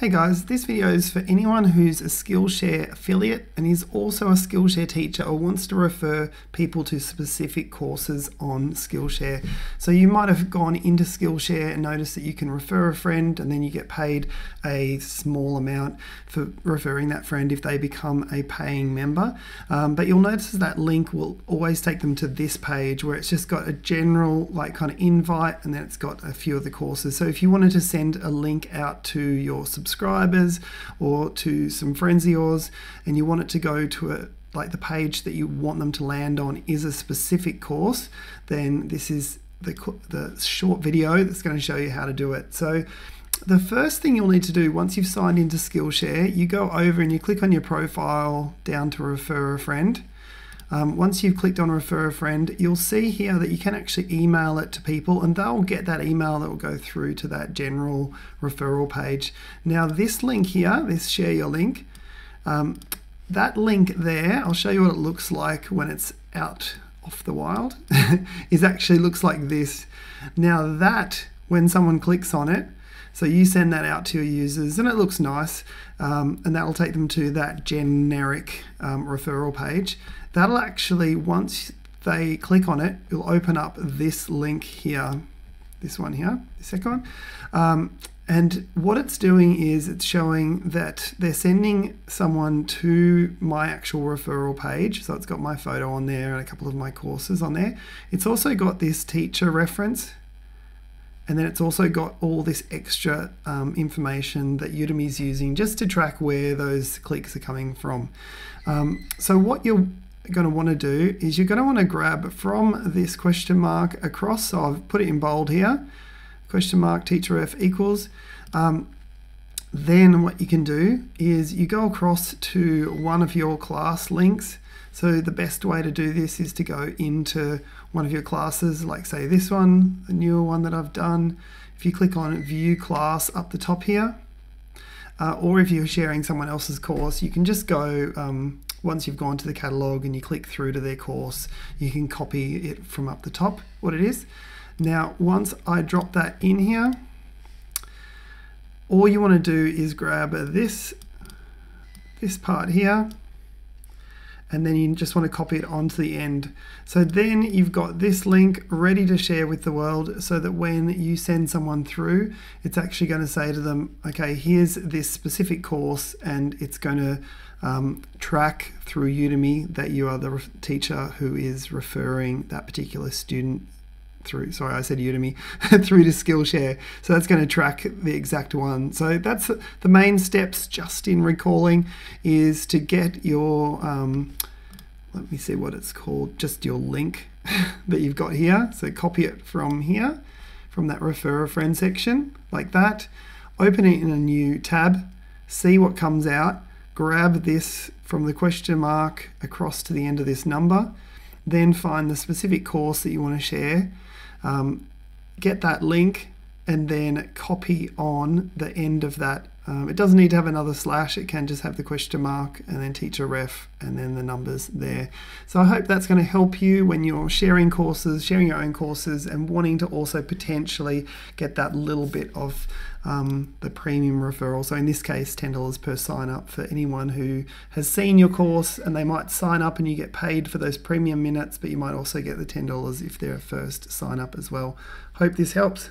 Hey guys, this video is for anyone who's a Skillshare affiliate and is also a Skillshare teacher or wants to refer people to specific courses on Skillshare. So you might have gone into Skillshare and noticed that you can refer a friend and then you get paid a small amount for referring that friend if they become a paying member. Um, but you'll notice that link will always take them to this page where it's just got a general like kind of invite and then it's got a few of the courses. So if you wanted to send a link out to your subscribers subscribers or to some friends of yours and you want it to go to a like the page that you want them to land on is a specific course, then this is the, the short video that's going to show you how to do it. So the first thing you'll need to do once you've signed into Skillshare, you go over and you click on your profile down to refer a friend. Um, once you've clicked on refer a friend, you'll see here that you can actually email it to people and they'll get that email that will go through to that general referral page. Now this link here, this share your link, um, that link there, I'll show you what it looks like when it's out off the wild, is actually looks like this. Now that, when someone clicks on it, so you send that out to your users and it looks nice um, and that'll take them to that generic um, referral page. That'll actually, once they click on it, it'll open up this link here, this one here, the second one. Um, and what it's doing is it's showing that they're sending someone to my actual referral page. So it's got my photo on there and a couple of my courses on there. It's also got this teacher reference and then it's also got all this extra um, information that Udemy is using just to track where those clicks are coming from. Um, so what you're going to want to do is you're going to want to grab from this question mark across. So I've put it in bold here. Question mark teacher ref equals. Um, then what you can do is you go across to one of your class links so the best way to do this is to go into one of your classes, like say this one, the newer one that I've done. If you click on view class up the top here, uh, or if you're sharing someone else's course, you can just go, um, once you've gone to the catalog and you click through to their course, you can copy it from up the top, what it is. Now, once I drop that in here, all you want to do is grab this, this part here, and then you just want to copy it onto the end. So then you've got this link ready to share with the world so that when you send someone through, it's actually going to say to them, okay, here's this specific course and it's going to um, track through Udemy that you are the teacher who is referring that particular student through. Sorry I said Udemy through to Skillshare. So that's going to track the exact one. So that's the main steps just in recalling is to get your um, let me see what it's called just your link that you've got here. So copy it from here from that refer a friend section like that. Open it in a new tab see what comes out grab this from the question mark across to the end of this number then find the specific course that you want to share um, get that link and then copy on the end of that. Um, it doesn't need to have another slash, it can just have the question mark and then teacher ref and then the numbers there. So I hope that's going to help you when you're sharing courses, sharing your own courses and wanting to also potentially get that little bit of um, the premium referral. So in this case, $10 per sign up for anyone who has seen your course and they might sign up and you get paid for those premium minutes, but you might also get the $10 if they're a first sign up as well. Hope this helps.